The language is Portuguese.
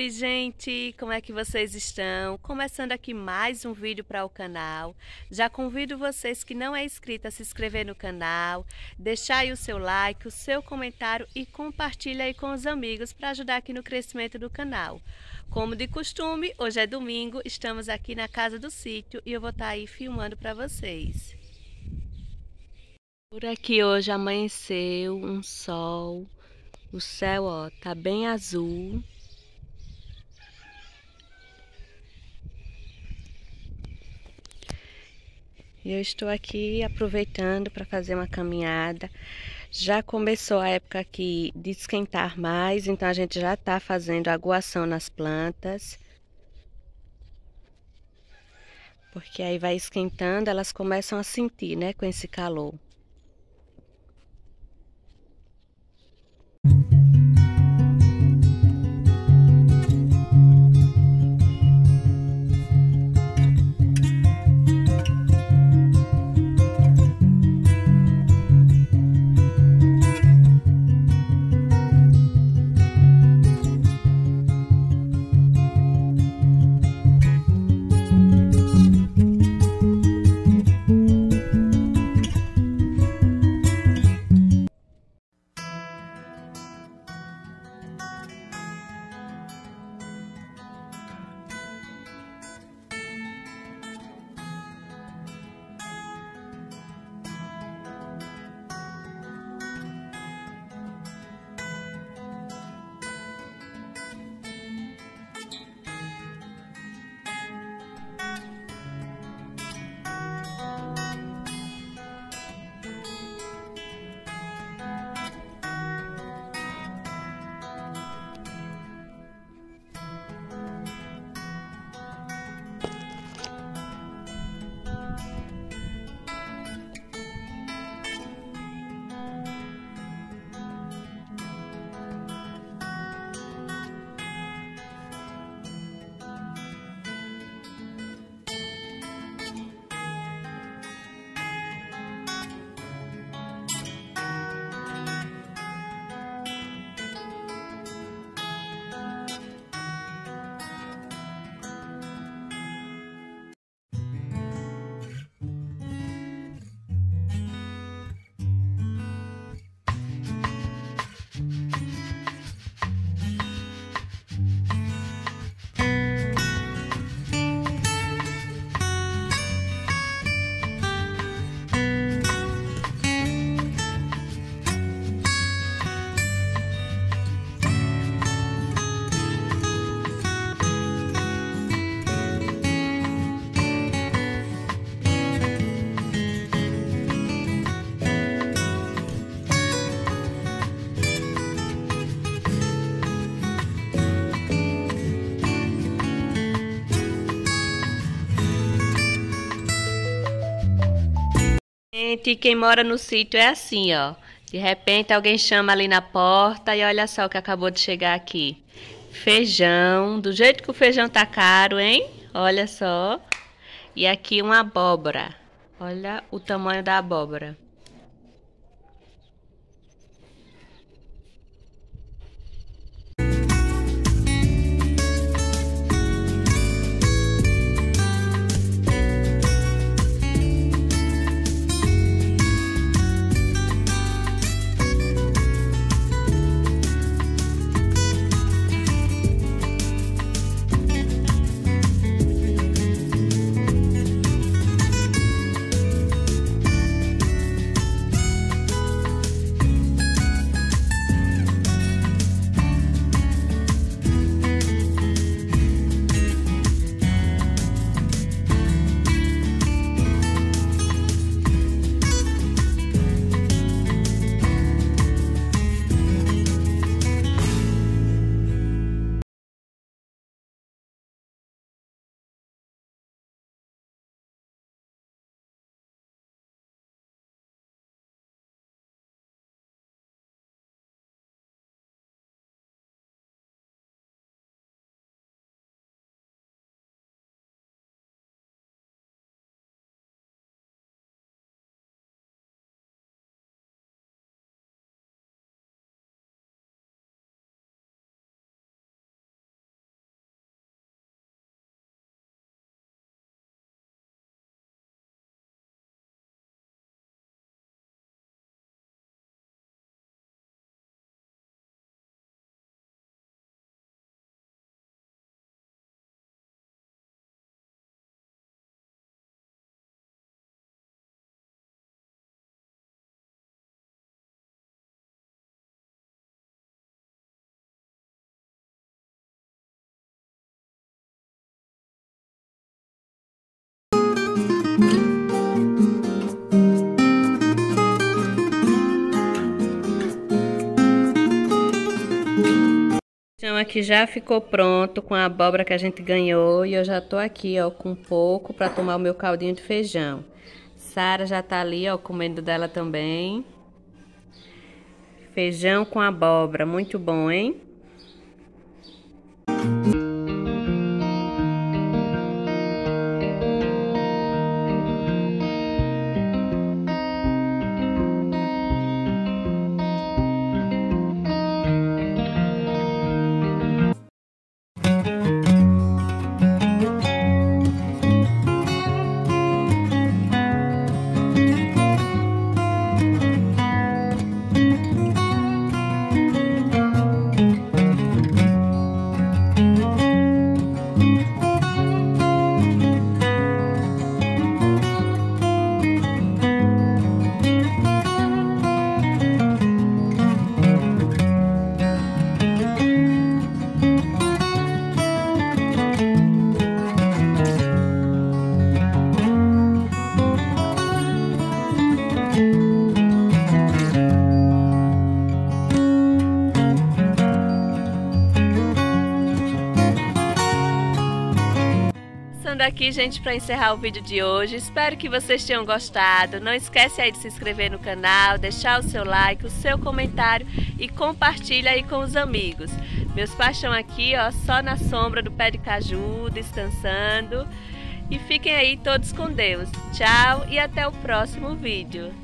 Oi, gente, como é que vocês estão? Começando aqui mais um vídeo para o canal. Já convido vocês que não é inscrito a se inscrever no canal, deixar aí o seu like, o seu comentário e compartilha aí com os amigos para ajudar aqui no crescimento do canal. Como de costume, hoje é domingo, estamos aqui na casa do sítio e eu vou estar tá aí filmando para vocês. Por aqui hoje amanheceu um sol, o céu ó, tá bem azul. Eu estou aqui aproveitando para fazer uma caminhada. Já começou a época aqui de esquentar mais, então a gente já está fazendo aguação nas plantas. Porque aí vai esquentando, elas começam a sentir, né, com esse calor. Gente, quem mora no sítio é assim, ó. De repente alguém chama ali na porta e olha só o que acabou de chegar aqui. Feijão, do jeito que o feijão tá caro, hein? Olha só. E aqui uma abóbora. Olha o tamanho da abóbora. Aqui já ficou pronto com a abóbora que a gente ganhou e eu já tô aqui, ó, com um pouco para tomar o meu caldinho de feijão. Sara já tá ali, ó, comendo dela também. Feijão com abóbora, muito bom, hein? Aqui, gente, para encerrar o vídeo de hoje. Espero que vocês tenham gostado. Não esquece aí de se inscrever no canal, deixar o seu like, o seu comentário e compartilha aí com os amigos. Meus pais estão aqui, ó, só na sombra do pé de caju, descansando. E fiquem aí todos com Deus. Tchau e até o próximo vídeo.